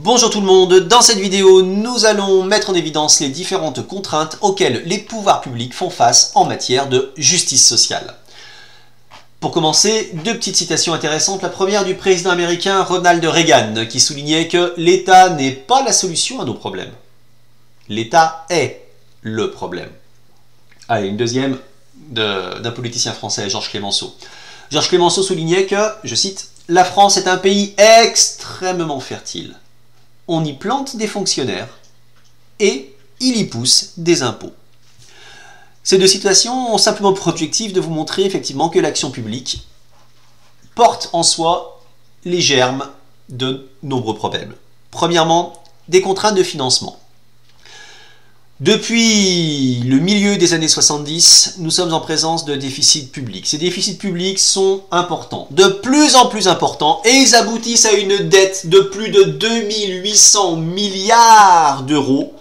Bonjour tout le monde, dans cette vidéo, nous allons mettre en évidence les différentes contraintes auxquelles les pouvoirs publics font face en matière de justice sociale. Pour commencer, deux petites citations intéressantes. La première du président américain Ronald Reagan, qui soulignait que l'État n'est pas la solution à nos problèmes. L'État est le problème. Allez, une deuxième d'un politicien français, Georges Clémenceau. Georges Clémenceau soulignait que, je cite, La France est un pays extrêmement fertile on y plante des fonctionnaires et il y pousse des impôts. Ces deux situations ont simplement pour objectif de vous montrer effectivement que l'action publique porte en soi les germes de nombreux problèmes. Premièrement, des contraintes de financement. Depuis le milieu des années 70, nous sommes en présence de déficits publics. Ces déficits publics sont importants, de plus en plus importants, et ils aboutissent à une dette de plus de 2800 milliards d'euros,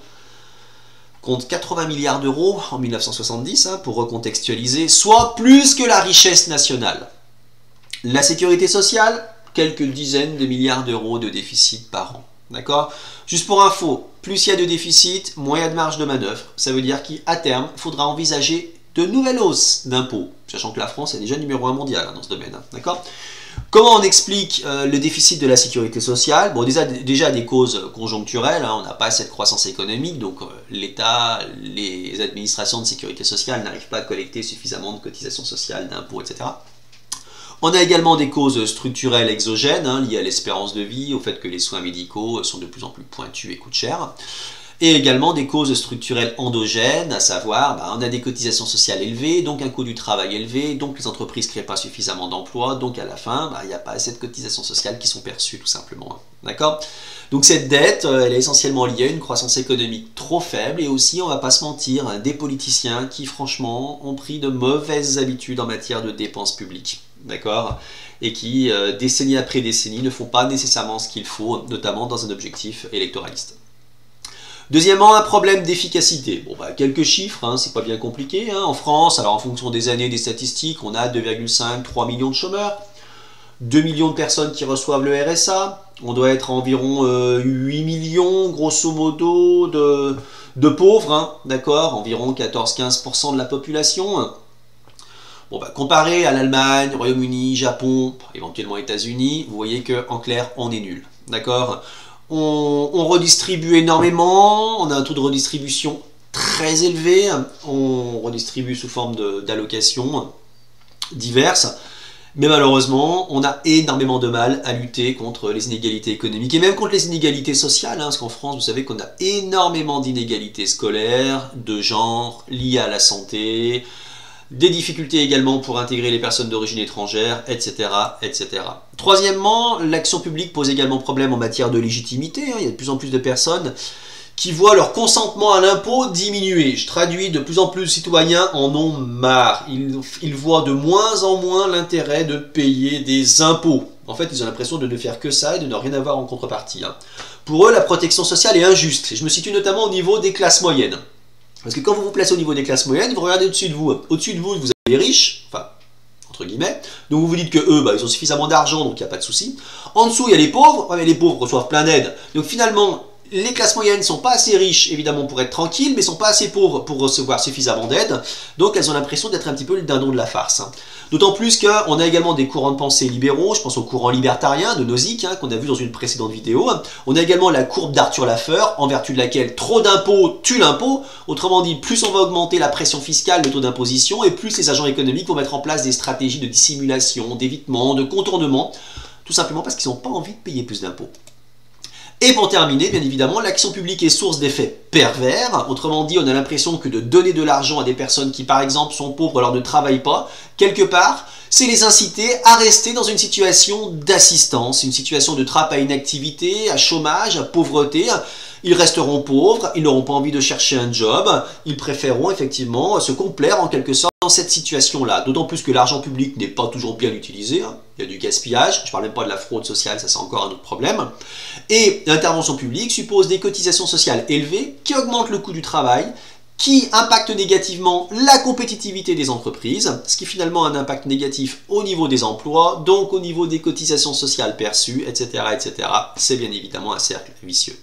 compte 80 milliards d'euros en 1970, hein, pour recontextualiser, soit plus que la richesse nationale. La sécurité sociale, quelques dizaines de milliards d'euros de déficit par an. D'accord? Juste pour info, plus il y a de déficit, moins il y a de marge de manœuvre. Ça veut dire qu'à terme, il faudra envisager de nouvelles hausses d'impôts, sachant que la France est déjà numéro un mondial hein, dans ce domaine. Hein. D'accord? Comment on explique euh, le déficit de la sécurité sociale? Bon, déjà, des causes conjoncturelles, hein. on n'a pas cette croissance économique, donc euh, l'État, les administrations de sécurité sociale n'arrivent pas à collecter suffisamment de cotisations sociales, d'impôts, etc. On a également des causes structurelles exogènes hein, liées à l'espérance de vie, au fait que les soins médicaux sont de plus en plus pointus et coûtent cher. Et également des causes structurelles endogènes, à savoir, bah, on a des cotisations sociales élevées, donc un coût du travail élevé, donc les entreprises ne créent pas suffisamment d'emplois, donc à la fin, bah, il n'y a pas assez de cotisations sociales qui sont perçues tout simplement. Hein. Donc cette dette, euh, elle est essentiellement liée à une croissance économique trop faible et aussi, on va pas se mentir, hein, des politiciens qui franchement ont pris de mauvaises habitudes en matière de dépenses publiques d'accord Et qui, euh, décennie après décennie, ne font pas nécessairement ce qu'il faut, notamment dans un objectif électoraliste. Deuxièmement, un problème d'efficacité. Bon, bah, quelques chiffres, hein, c'est pas bien compliqué. Hein. En France, alors en fonction des années des statistiques, on a 2,5, 3 millions de chômeurs, 2 millions de personnes qui reçoivent le RSA, on doit être environ 8 euh, millions, grosso modo, de, de pauvres, hein, d'accord Environ 14-15% de la population. Bon, bah, comparé à l'Allemagne, Royaume-Uni, Japon, éventuellement États-Unis, vous voyez que en clair, on est nul. D'accord? On, redistribue énormément, on a un taux de redistribution très élevé, on redistribue sous forme d'allocations diverses, mais malheureusement, on a énormément de mal à lutter contre les inégalités économiques et même contre les inégalités sociales, hein, parce qu'en France, vous savez qu'on a énormément d'inégalités scolaires, de genre, liées à la santé, des difficultés également pour intégrer les personnes d'origine étrangère, etc.. Troisièmement, l'action publique pose également problème en matière de légitimité. Hein. Il y a de plus en plus de personnes qui voient leur consentement à l'impôt diminuer. Je traduis, de plus en plus de citoyens en ont marre. Ils, ils voient de moins en moins l'intérêt de payer des impôts. En fait, ils ont l'impression de ne faire que ça et de ne rien avoir en contrepartie. Hein. Pour eux, la protection sociale est injuste. je me situe notamment au niveau des classes moyennes. Parce que quand vous vous placez au niveau des classes moyennes, vous regardez au-dessus de vous. Au-dessus de vous, vous avez les riches, enfin, entre guillemets. Donc vous vous dites que eux, bah, ils ont suffisamment d'argent, donc il n'y a pas de souci. En dessous, il y a les pauvres. les pauvres reçoivent plein d'aide. Donc finalement, les classes moyennes ne sont pas assez riches, évidemment, pour être tranquilles, mais sont pas assez pauvres pour recevoir suffisamment d'aide. Donc elles ont l'impression d'être un petit peu le dindon de la farce. D'autant plus qu'on a également des courants de pensée libéraux, je pense au courant libertarien de Nozick, hein, qu'on a vu dans une précédente vidéo. On a également la courbe d'Arthur Laffer, en vertu de laquelle trop d'impôts tue l'impôt. Autrement dit, plus on va augmenter la pression fiscale, le taux d'imposition, et plus les agents économiques vont mettre en place des stratégies de dissimulation, d'évitement, de contournement, tout simplement parce qu'ils n'ont pas envie de payer plus d'impôts. Et pour terminer, bien évidemment, l'action publique est source d'effets pervers. Autrement dit, on a l'impression que de donner de l'argent à des personnes qui, par exemple, sont pauvres alors ne travaillent pas, quelque part, c'est les inciter à rester dans une situation d'assistance, une situation de trappe à inactivité, à chômage, à pauvreté. Ils resteront pauvres, ils n'auront pas envie de chercher un job, ils préféreront effectivement se complaire en quelque sorte dans cette situation-là. D'autant plus que l'argent public n'est pas toujours bien utilisé, hein il y a du gaspillage, je ne parle même pas de la fraude sociale, ça c'est encore un autre problème. Et l'intervention publique suppose des cotisations sociales élevées qui augmentent le coût du travail, qui impactent négativement la compétitivité des entreprises, ce qui finalement a un impact négatif au niveau des emplois, donc au niveau des cotisations sociales perçues, etc. etc. C'est bien évidemment un cercle vicieux.